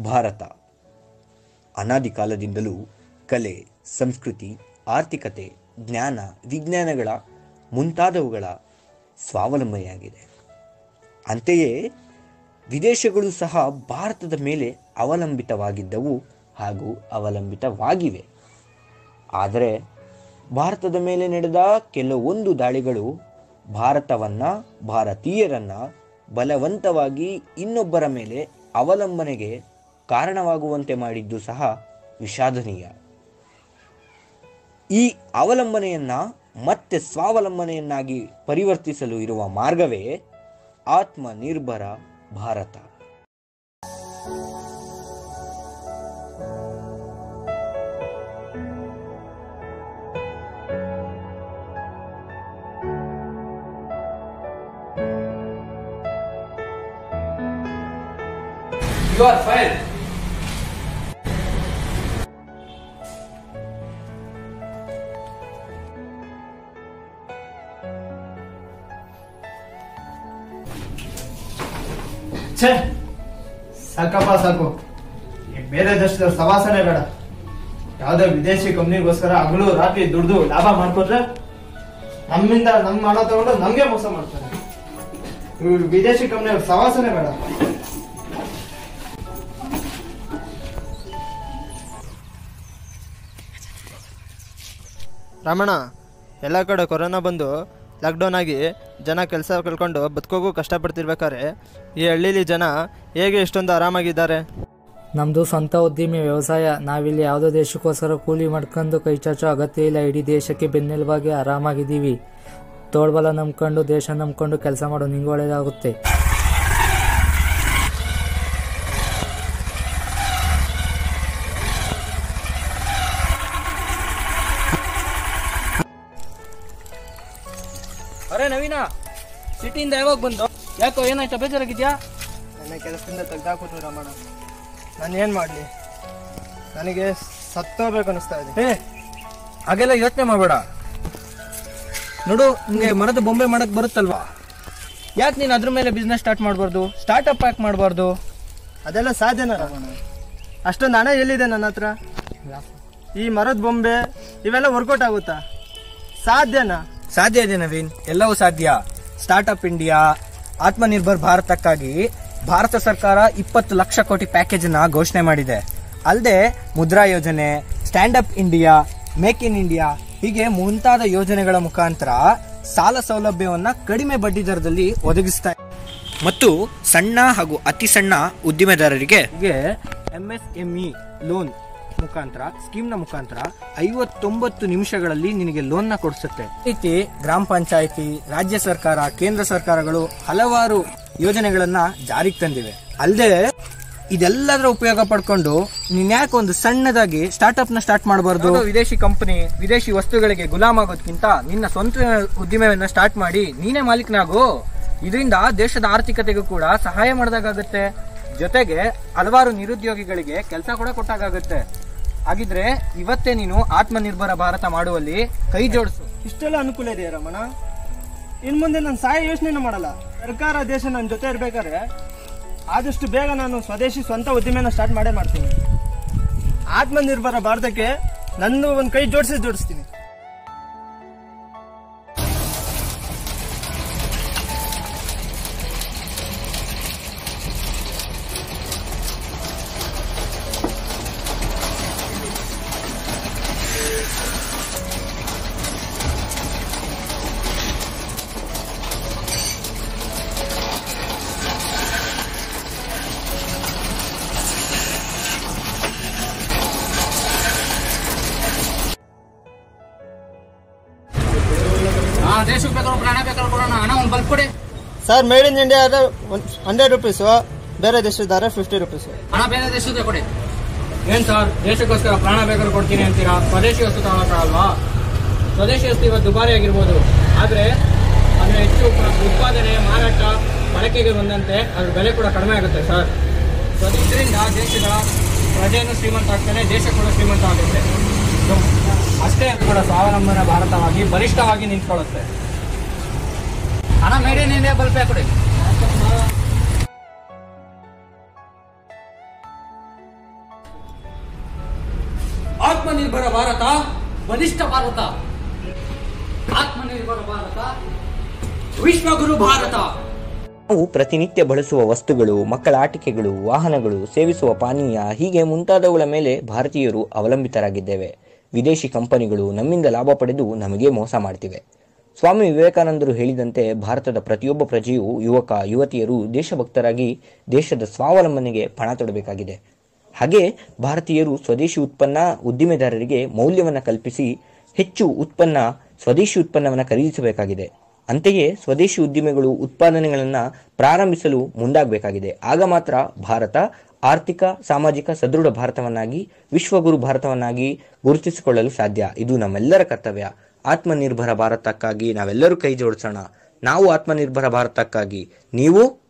ಭಾರತ. ಅನಾದಿ ಕಾಲದಿಂದಲೂ ಕಲೆ, ಸಂಸ್ಕೃತಿ, ಆರ್ಥಿಕತೆ, ಜ್ಞಾನ, ವಿಜ್ಞಾನಗಳ ಮುಂತಾದವುಗಳ ಸ್ವಾವಲಂಬನೆಯಾಗಿದೆ ಅಂತೆಯೇ ವಿದೇಶಗಳು ಸಹ ಭಾರತದ ಮೇಲೆ ಅವಲಂಬಿತವಾಗಿದ್ದವು ಹಾಗೂ ಅವಲಂಬಿತವಾಗಿವೆ. ಆದರೆ ಭಾರತದ ಮೇಲೆ ನಡೆದ ಕೆಲವೊಂದು ದಾಳಿಗಳು ಭಾರತವನ್ನು, ಭಾರತೀಯರನ್ನು ಬಲವಂತವಾಗಿ ಇನ್ನೊಬ್ಬರ ಮೇಲೆ ಅವಲಂಬನೆಗೆ ಕಾರಣವಾಗುವಂತೆ ಮಾಡಿದ್ದು ಸಹ ವಿಷಾದನೀಯ ಈ ಅವಲಂಬನೆಯನ್ನು ಮತ್ತೆ ಸ್ವಾವಲಂಬನೆಯನ್ನಾಗಿ ಪರಿವರ್ತಿಸಲು ಇರುವ ಮಾರ್ಗವೇ Atmanirbhar Bharat You are fired. ಛೇ, ಸಾಕಪ್ಪ, ಸಾಕು. ಈ ಬೇರೆ ದೇಶದ ಸವಾಸನೆ ಬೇಡ. ಯಾವ್ದೋ ವಿದೇಶಿ ಕಂಪ್ನಿಗೋಸ್ಕರ ಹಗಲು ರಾತ್ರಿ ದುಡ್ದು ಲಾಭ ಮಾಡ್ಕೊಟ್ರೆ ನಮ್ಮಿಂದ ನಮ್ ಹಣ ತಗೊಂಡು ನಮ್ಗೆ ಮೋಸ ಮಾಡ್ತಾರೆ. ವಿದೇಶಿ ಕಂಪ್ನಿ ಸವಾಸನೆ ಬೇಡ. ರಮಣ, ಎಲ್ಲ ಕಡೆ ಕೊರೋನಾ ಬಂದು ಲಾಕ್ಡೌನ್ ಆಗಿ ಜನ ಕೆಲಸ ಕಳ್ಕೊಂಡು ಬದುಕೋಗೂ ಕಷ್ಟಪಡ್ತಿರ್ಬೇಕಾದ್ರೆ ಈ ಹಳ್ಳಿಲಿ ಜನ ಹೇಗೆ ಇಷ್ಟೊಂದು ಆರಾಮಾಗಿದ್ದಾರೆ? ನಮ್ಮದು ಸ್ವಂತ ಉದ್ದಿಮೆ ವ್ಯವಸಾಯ. ನಾವಿಲ್ಲಿ ಯಾವುದೋ ದೇಶಕ್ಕೋಸ್ಕರ ಕೂಲಿ ಮಾಡ್ಕೊಂಡು ಕೈ ಚಾಚೋ ಅಗತ್ಯ ಇಲ್ಲ. ಇಡೀ ದೇಶಕ್ಕೆ ಬೆನ್ನೆಲುಬಾಗಿ ಆರಾಮಾಗಿದ್ದೀವಿ. ತೋಳ್ಬಲ ನಂಬ್ಕೊಂಡು, ದೇಶ ನಂಬ್ಕೊಂಡು ಕೆಲಸ ಮಾಡೋ ನಿಂಗೆ ಒಳ್ಳೇದಾಗುತ್ತೆ ಅರೆ ನವೀನ ಸಿಟಿಯಿಂದ ಯಾವಾಗ ಬಂದು? ಯಾಕೋ ಏನಾಯ್ತಾ ಬೇಜಾರಾಗಿದ್ಯಾ? ನನ್ನ ಕೆಲಸದಿಂದ ತೆಗ್ದಾಕ್ಬಿಟ್ರು ರಮಣ ನಾನು ಏನು ಮಾಡಲಿ? ನನಗೆ ಸತ್ತೋಗ್ಬೇಕು ಅನಿಸ್ತಾ ಇದೆ. ಏ ಹಾಗೆಲ್ಲ ಯೋಚನೆ ಮಾಡಬೇಡ. ನೋಡು ನಿಮಗೆ ಮರದ ಬೊಂಬೆ ಮಾಡಕ್ ಬರುತ್ತಲ್ವಾ? ಯಾಕೆ ನೀನು ಅದ್ರ ಮೇಲೆ ಬಿಸ್ನೆಸ್ ಸ್ಟಾರ್ಟ್ ಮಾಡಬಾರ್ದು? ಸ್ಟಾರ್ಟಪ್ ಯಾಕೆ ಮಾಡಬಾರ್ದು? ಅದೆಲ್ಲ ಸಾಧ್ಯನಾ ರಮಣ? ಅಷ್ಟೊಂದು ಹಣ ಎಲ್ಲಿದೆ ನನ್ನ ಹತ್ರ? ಈ ಮರದ ಬೊಂಬೆ ಇವೆಲ್ಲ ವರ್ಕೌಟ್ ಆಗುತ್ತಾ? ಸಾಧ್ಯನಾ? ಸಾಧ್ಯ ಇದೆ ನವೀನ್? ಎಲ್ಲವೂ ಸಾಧ್ಯ. ಸ್ಟಾರ್ಟ್ಅಪ್ ಇಂಡಿಯಾ ಆತ್ಮನಿರ್ಭರ್ ಭಾರತಕ್ಕಾಗಿ ಭಾರತ ಸರ್ಕಾರ ಇಪ್ಪತ್ತು ಲಕ್ಷ ಕೋಟಿ ಪ್ಯಾಕೇಜ್ನ ಘೋಷಣೆ ಮಾಡಿದೆ. ಅಲ್ಲದೆ ಮುದ್ರಾ ಯೋಜನೆ stand up India make in India ಹೀಗೆ ಮುಂತಾದ ಯೋಜನೆಗಳ ಮುಖಾಂತರ ಸಾಲ ಸೌಲಭ್ಯವನ್ನ ಕಡಿಮೆ ಬಡ್ಡಿ ದರದಲ್ಲಿ ಒದಗಿಸ್ತಾ ಮತ್ತು ಸಣ್ಣ ಹಾಗೂ ಅತಿ ಸಣ್ಣ ಉದ್ದಿಮೆದಾರರಿಗೆ ಎಂಎಸ್ಎಂಇ ಲೋನ್ ಮುಖಾಂತರ ಸ್ಕೀಮ್ನ ಮುಖಾಂತರ ಐವತ್ತೊಂಬತ್ತು ನಿಮಿಷಗಳಲ್ಲಿ ನಿನಗೆ ಲೋನ್ನ ಕೊಡಿಸುತ್ತೆ. ರೀತಿ ಗ್ರಾಮ ಪಂಚಾಯಿತಿ, ರಾಜ್ಯ ಸರ್ಕಾರ, ಕೇಂದ್ರ ಸರ್ಕಾರಗಳು ಹಲವಾರು ಯೋಜನೆಗಳನ್ನ ಜಾರಿಗೆ ತಂದಿವೆ. ಅಲ್ಲದೆ ಇದೆಲ್ಲದರ ಉಪಯೋಗ ಪಡ್ಕೊಂಡು ನೀನ್ ಯಾಕೆ ಒಂದು ಸಣ್ಣದಾಗಿ ಸ್ಟಾರ್ಟ್ಅಪ್ನ ಸ್ಟಾರ್ಟ್ ಮಾಡಬಾರ್ದು? ವಿದೇಶಿ ಕಂಪನಿ, ವಿದೇಶಿ ವಸ್ತುಗಳಿಗೆ ಗುಲಾಮ್ ಆಗೋದಕ್ಕಿಂತ ನಿನ್ನ ಸ್ವಂತ ಉದ್ದಿಮೆಯನ್ನ ಸ್ಟಾರ್ಟ್ ಮಾಡಿ ನೀನೇ ಮಾಲೀಕನಾಗೋ. ಇದರಿಂದ ದೇಶದ ಆರ್ಥಿಕತೆಗೂ ಕೂಡ ಸಹಾಯ ಮಾಡಿದಾಗುತ್ತೆ ಜೊತೆಗೆ ಹಲವಾರು ನಿರುದ್ಯೋಗಿಗಳಿಗೆ ಕೆಲಸ ಕೂಡ ಕೊಟ್ಟಾಗುತ್ತೆ ಹಾಗಿದ್ರೆ ಇವತ್ತೇ ನೀನು ಆತ್ಮನಿರ್ಭರ ಭಾರತ ಮಾಡುವಲ್ಲಿ ಕೈ ಜೋಡಿಸು. ಇಷ್ಟೆಲ್ಲ ಅನುಕೂಲ ಇದೆಯಾ ರಮಣ? ಇನ್ ಮುಂದೆ ನಾನು ಸಹಾಯ ಯೋಚನೆ ಮಾಡಲ್ಲ. ಸರ್ಕಾರ, ದೇಶ ನನ್ನ ಜೊತೆ ಇರ್ಬೇಕಾದ್ರೆ ಆದಷ್ಟು ಬೇಗ ನಾನು ಸ್ವದೇಶಿ ಸ್ವಂತ ಉದ್ದಿಮೆನ ಸ್ಟಾರ್ಟ್ ಮಾಡೇ ಮಾಡ್ತೀನಿ. ಆತ್ಮನಿರ್ಭರ ಭಾರತಕ್ಕೆ ನನ್ನ ಒಂದು ಕೈ ಜೋಡಿಸಿ ಜೋಡಿಸ್ತೀನಿ. ದೇಶಕ್ಕೆ ಬೇಕಾದ್ರೂ ಪ್ರಾಣ ಬೇಕಾದ್ರೂ ಕೊಡೋಣ ಹಣ ಒಂದು ಬಲ್ಪ್ ಕೊಡಿ. ಸರ್ ಮೇಡ್ ಇನ್ ಇಂಡಿಯಾ ಆದರೆ ಹಂಡ್ರೆಡ್ ರುಪೀಸು ಬೇರೆ ದೇಶದಾರೆ ಫಿಫ್ಟಿ ರುಪೀಸು ಹಣ ಬೇರೆ ದೇಶಕ್ಕೆ ಕೊಡಿ. ಏನ್ ಸರ್ ದೇಶಕ್ಕೋಸ್ಕರ ಪ್ರಾಣ ಬೇಕಾದ್ರೂ ಕೊಡ್ತೀನಿ ಅಂತೀರಾ? ಸ್ವದೇಶಿ ವಸ್ತು ತಗೊಳಕ್ಕಾಗಲ್ವಾ ಸ್ವದೇಶಿ ವಸ್ತು ಇವತ್ತು ದುಬಾರಿ ಆಗಿರ್ಬೋದು. ಆದ್ರೆ ಅದ್ರ ಹೆಚ್ಚು ಉತ್ಪಾದನೆ ಮಾರಾಟ ಬಳಕೆಗೆ ಬಂದಂತೆ ಅದ್ರ ಬೆಲೆ ಕೂಡ ಕಡಿಮೆ ಆಗುತ್ತೆ ಸರ್ ಸೊ ಇದರಿಂದ ದೇಶದ ಪ್ರಜೆಯನ್ನು ಶ್ರೀಮಂತ ಆಗ್ತಾನೆ ದೇಶ ಕೂಡ ಶ್ರೀಮಂತ ಆಗುತ್ತೆ ಕೂಡ ಸ್ವಾವಲಂಬನೆ ಭಾರತವಾಗಿ ಬಲಿಷ್ಠವಾಗಿ ನಿಂತ್ಕೊಳ್ಳುತ್ತೆ. ಹಣ ಮೇಡ್ ಇನ್ ಇಂಡಿಯಾ ಬಲ್ಪೆ ಕೊಡಿ. ಆತ್ಮನಿರ್ಭರ ಭಾರತ, ಬಲಿಷ್ಠ ಭಾರತ. ಆತ್ಮನಿರ್ಭರ ಭಾರತ, ವಿಶ್ವಗುರು ಭಾರತ. ನಾವು ಪ್ರತಿನಿತ್ಯ ಬಳಸುವ ವಸ್ತುಗಳು, ಮಕ್ಕಳ ಆಟಿಕೆಗಳು, ವಾಹನಗಳು ಸೇವಿಸುವ ಪಾನೀಯ ಹೀಗೆ ಮುಂತಾದವುಗಳ ಮೇಲೆ ಭಾರತೀಯರು ಅವಲಂಬಿತರಾಗಿದ್ದೇವೆ. ವಿದೇಶಿ ಕಂಪನಿಗಳು ನಮ್ಮಿಂದ ಲಾಭ ಪಡೆದು ನಮಗೆ ಮೋಸ ಮಾಡ್ತಿವೆ. ಸ್ವಾಮಿ ವಿವೇಕಾನಂದರು ಹೇಳಿದಂತೆ ಭಾರತದ ಪ್ರತಿಯೊಬ್ಬ ಪ್ರಜೆಯು ಯುವಕ, ಯುವತಿಯರು ದೇಶಭಕ್ತರಾಗಿ ದೇಶದ ಸ್ವಾವಲಂಬನೆಗೆ ಪಣ ತೊಡಬೇಕಾಗಿದೆ. ಹಾಗೆ ಭಾರತೀಯರು ಸ್ವದೇಶಿ ಉತ್ಪನ್ನ ಉದ್ದಿಮೆದಾರರಿಗೆ ಮೌಲ್ಯವನ್ನು ಕಲ್ಪಿಸಿ ಹೆಚ್ಚು ಉತ್ಪನ್ನ, ಸ್ವದೇಶಿ ಉತ್ಪನ್ನವನ್ನು ಖರೀದಿಸಬೇಕಾಗಿದೆ. ಅಂತೆಯೇ ಸ್ವದೇಶಿ ಉದ್ದಿಮೆಗಳು ಉತ್ಪಾದನೆಗಳನ್ನು ಪ್ರಾರಂಭಿಸಲು ಮುಂದಾಗಬೇಕಾಗಿದೆ. ಆಗ ಮಾತ್ರ ಭಾರತ ಆರ್ಥಿಕ, ಸಾಮಾಜಿಕ ಸದೃಢ ಭಾರತವನ್ನಾಗಿ, ವಿಶ್ವಗುರು ಭಾರತವನ್ನಾಗಿ ಗುರುತಿಸಿಕೊಳ್ಳಲು ಸಾಧ್ಯ. ಇದು ನಮ್ಮೆಲ್ಲರ ಕರ್ತವ್ಯ. ಆತ್ಮನಿರ್ಭರ ಭಾರತಕ್ಕಾಗಿ ನಾವೆಲ್ಲರೂ ಕೈ ಜೋಡಿಸೋಣ. ನಾವು ಆತ್ಮನಿರ್ಭರ ಭಾರತಕ್ಕಾಗಿ. ನೀವು